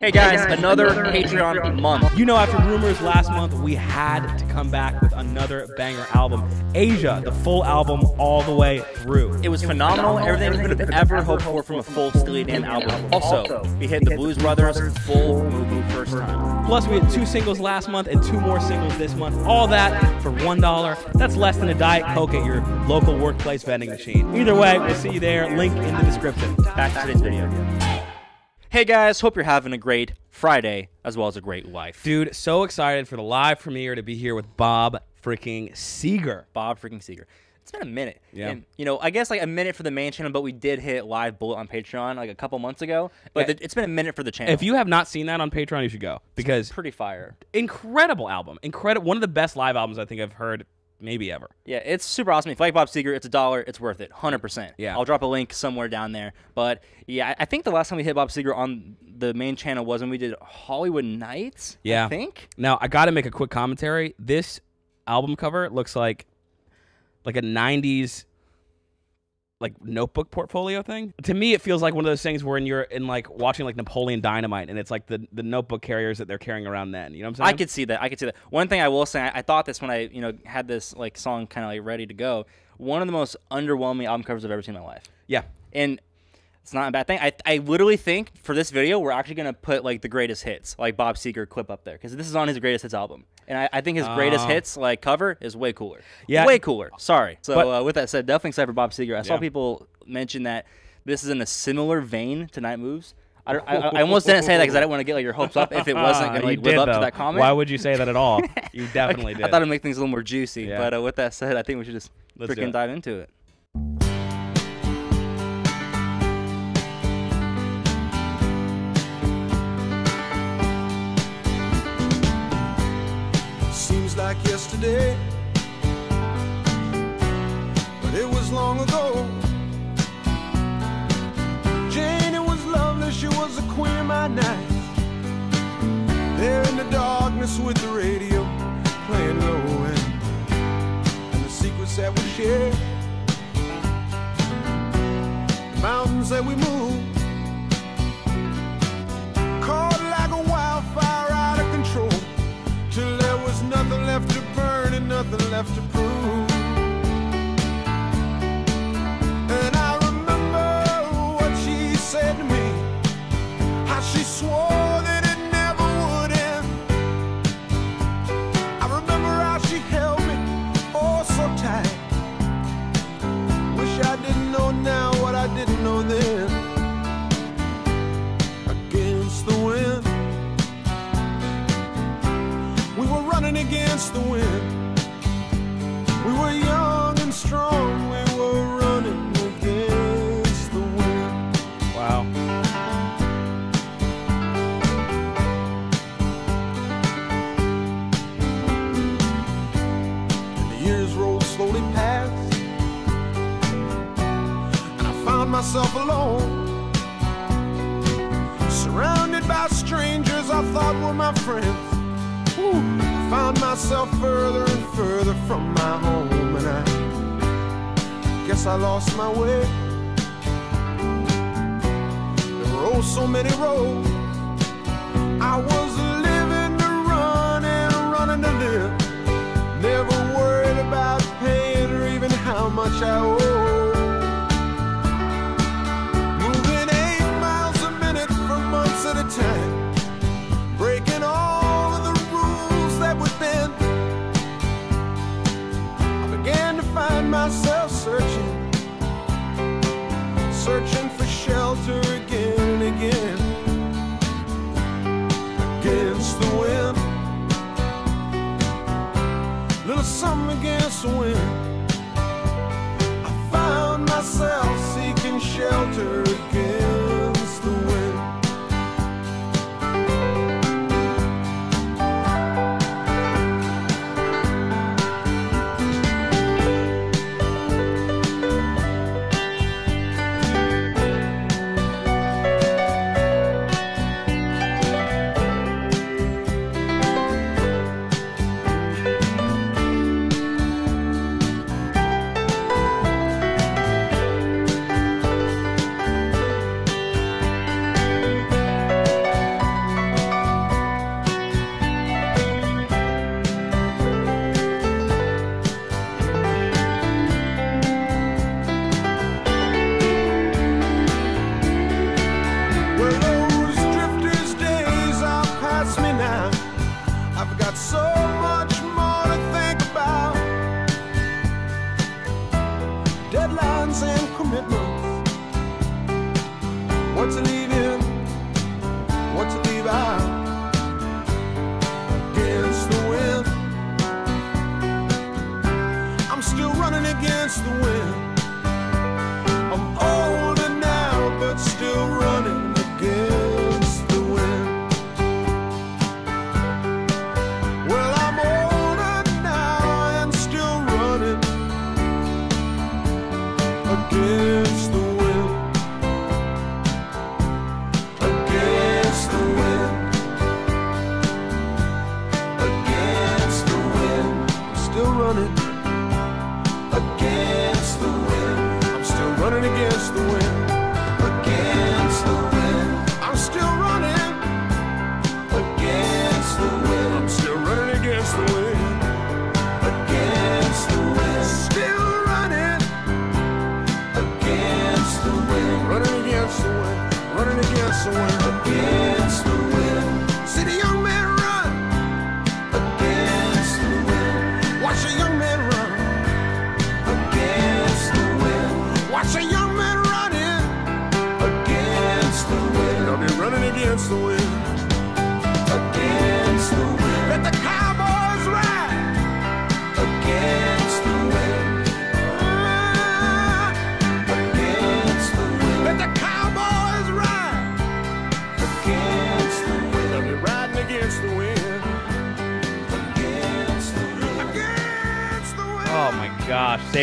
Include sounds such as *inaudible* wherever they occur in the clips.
Hey guys, another Patreon month. You know, after rumors last month, we had to come back with another banger album, Aja, the full album all the way through. It was phenomenal. Everything we could have ever hoped for from a full Steely Dan album. Also, we hit the Blues Brothers full movie first time. Plus, we had two singles last month and two more singles this month. All that for one dollar. That's less than a Diet Coke at your local workplace vending machine. Either way, we'll see you there. Link in the description. Back to today's video. Hey guys, hope you're having a great Friday as well as a great life. Dude, so excited for the live premiere to be here with Bob freaking Seger. Bob freaking Seger. It's been a minute. Yeah. And, you know, I guess like a minute for the main channel, but we did hit live bullet on Patreon like a couple months ago. But Yeah. it's been a minute for the channel. If you have not seen that on Patreon, you should go because pretty fire. incredible album, incredible, one of the best live albums I think I've heard maybe ever. Yeah, it's super awesome. If you like Bob Seger, it's a dollar. It's worth it, hundred percent. Yeah. I'll drop a link somewhere down there. But yeah, I think the last time we hit Bob Seger on the main channel was when we did Hollywood Nights. Yeah. I think. Now I got to make a quick commentary. This album cover looks like like a '90s like notebook portfolio thing. To me, it feels like one of those things where you're in like watching like Napoleon Dynamite, and it's like the the notebook carriers that they're carrying around then. You know what I'm saying? I could see that. I could see that. One thing I will say, I, I thought this when I you know had this like song kind of like ready to go. One of the most underwhelming album covers I've ever seen in my life. Yeah. and it's not a bad thing. I, I literally think for this video we're actually gonna put like the greatest hits, like Bob Seger clip up there, because this is on his greatest hits album, and I, I think his greatest Oh. hits like cover is way cooler. Yeah. way cooler. Sorry. So But- uh, with that said, definitely excited for Bob Seger. I saw people mention that this is in a similar vein to Night Moves. I, I, I almost didn't say that because I didn't want to get like your hopes up if it *laughs* wasn't gonna You live did, up to that comment. Why would you say that at all? *laughs* You definitely did. I thought it'd make things a little more juicy. Yeah. But uh, with that said, I think we should just Let's freaking dive into it. Like yesterday, but it was long ago. Jane, it was lovely, she was the queen of my night. There in the darkness with the radio playing low and the secrets that we shared, the mountains that we moved. Nothing to prove. Myself further and further from my home. And I guess I lost my way. There were oh so many roads. I was living to run and running to live. Never worried about paying or even how much I owe. Against the wind little something against the wind. Commitments. What to leave in, running against the wind. Against the wind. I'm still running against the wind. I'm still running against the wind. Against the wind. Still running against the wind. Running against the wind. Running against the wind. Against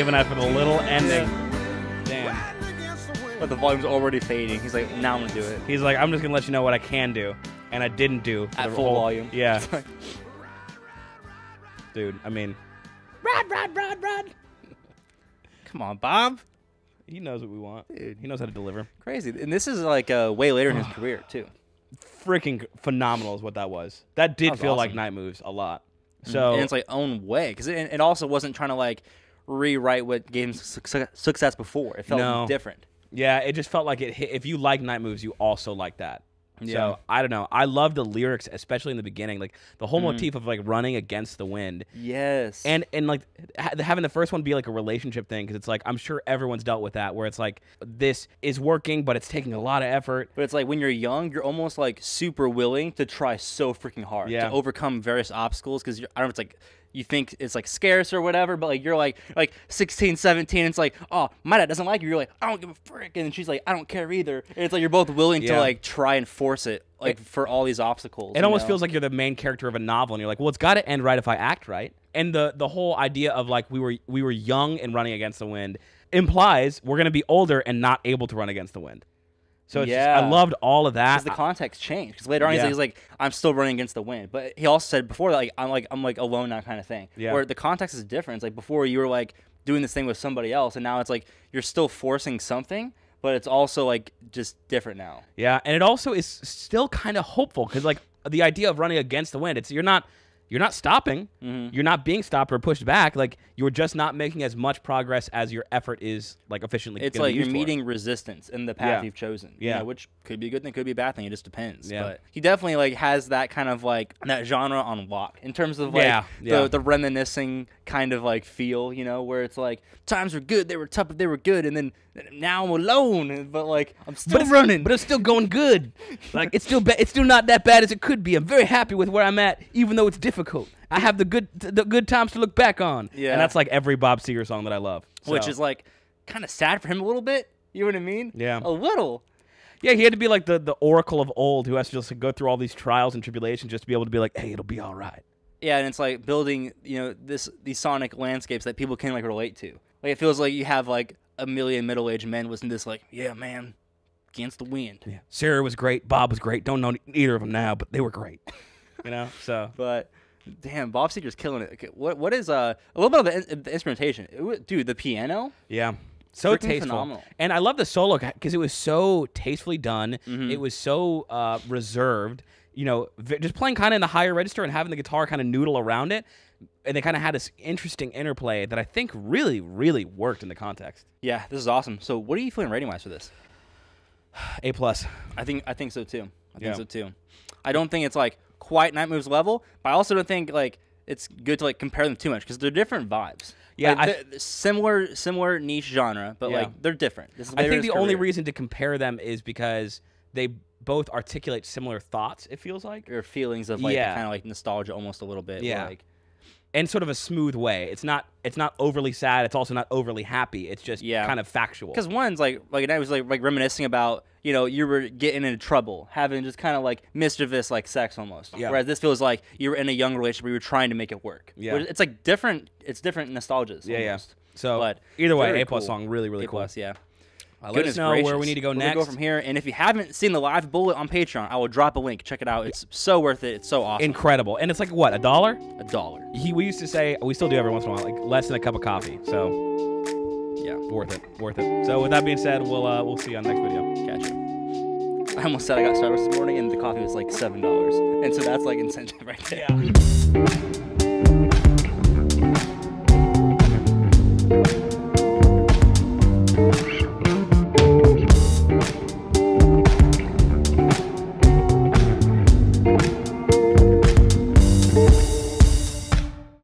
gosh, and I for the little ending. Damn. Riding against the wind. But the volume's already fading. He's like, now I'm gonna do it. He's like, I'm just gonna let you know what I can do, and I didn't do for At the full whole- volume. Yeah, dude. I mean, Rod, Rod, Rod, Rod. Come on, Bob. he knows what we want. Dude. He knows how to deliver. Crazy. And this is like uh, way later in his *sighs* career too. Freaking phenomenal is what that was. That did was feel like awesome. night moves a lot. So and it's like own way because it, it also wasn't trying to like rewrite what games suc- success before. It felt No. different. Yeah, it just felt like it hit. If you like night moves, you also like that. Yeah. So I don't know. I love the lyrics, especially in the beginning, like the whole mm-hmm. motif of like running against the wind, Yes. and and like ha- having the first one be like a relationship thing because it's like I'm sure everyone's dealt with that where it's like this is working, but it's taking a lot of effort. But it's like when you're young, you're almost like super willing to try so freaking hard Yeah. to overcome various obstacles because I don't know, it's like you think it's like scarce or whatever, but like you're like like 16, 17, it's like, oh, my dad doesn't like you. You're like, I don't give a frick, and she's like, I don't care either. And it's like you're both willing to like try and force it like for all these obstacles. It almost know? feels like you're the main character of a novel, and you're like, well, it's got to end right if I act right. And the the whole idea of like we were we were young and running against the wind implies we're gonna be older and not able to run against the wind. So it's just- I loved all of that. because the context changed. Because later on, he's, like, he's like, I'm still running against the wind. But he also said before like, I'm like, I'm like alone now, kind of thing. Yeah. Where the context is different. It's like before you were like doing this thing with somebody else, and now it's like you're still forcing something, but it's also like just different now. Yeah, and it also is still kind of hopeful because like the idea of running against the wind, it's you're not you're not stopping, Mm-hmm. you're not being stopped or pushed back. Like you're just not making as much progress as your effort is like efficiently. It's like you're used for. meeting resistance in the path Yeah. you've chosen. you Yeah. know, which could be a good thing, could be a bad thing. It just depends. Yeah. But he definitely like has that kind of like that genre on lock in terms of like Yeah, yeah. the the reminiscing kind of like feel, you know, where it's like times were good, they were tough, but they were good, and then now I'm alone, but like I'm still but running. but it's still going good. like it's still ba- it's still not that bad as it could be. I'm very happy with where I'm at, even though it's difficult. I have the good the good times to look back on. Yeah. and that's like every Bob Seger song that I love. which is like kind of sad for him a little bit. You know what I mean? Yeah. a little. yeah, he had to be like the the oracle of old who has to just go through all these trials and tribulations just to be able to be like, hey, it'll be all right. Yeah, and it's like building, you know, this these sonic landscapes that people can like relate to. Like it feels like you have like a million middle-aged men listening to this, like, yeah, man, against the wind. Yeah. Sarah was great. Bob was great. Don't know either of them now, but they were great. *laughs* you know, so But damn, Bob Seger's killing it. Okay, what what is uh a little bit of the, in- the instrumentation? It dude, the piano. yeah, so Freaking tasteful. phenomenal. And I love the solo because it was so tastefully done. Mm-hmm. It was so uh, reserved. You know, v- just playing kind of in the higher register and having the guitar kind of noodle around it. And they kind of had this interesting interplay that I think really, really worked in the context. Yeah, this is awesome. So, what are you feeling rating wise for this? A plus. I think I think so too. I think Yeah. so too. I don't think it's like quite Night Moves level, but I also don't think like it's good to like compare them too much because they're different vibes. Yeah, Like, I- they're- they're similar similar niche genre, but Yeah. like they're different. This is I think the only reason to compare them is because they both articulate similar thoughts. It feels like, or feelings of like Yeah. kind of like nostalgia almost a little bit. Yeah. like in sort of a smooth way. It's not. It's not overly sad. It's also not overly happy. It's just Yeah. kind of factual. because one's like like I was like like reminiscing about you know you were getting into trouble, having just kind of like mischievous like sex almost. Yeah. Whereas this feels like you were in a young relationship where you were trying to make it work. Yeah. It's like different. It's different nostalgias. Yeah, yeah. So But either way, A plus cool. song, really, really A cool. plus, yeah. Uh, let us Goodness know where we need to go Where next. We go from here, and if you haven't seen the live bullet on Patreon, I will drop a link. Check it out. It's so worth it. It's so awesome. Incredible, and it's like what a dollar. a dollar. He, we used to say we still do every once in a while, like less than a cup of coffee. So Yeah, worth it, worth it. So with that being said, we'll uh, we'll see you on the next video. Catch you. I almost said I got Starbucks this morning, and the coffee was like seven dollars, and so that's like incentive right there.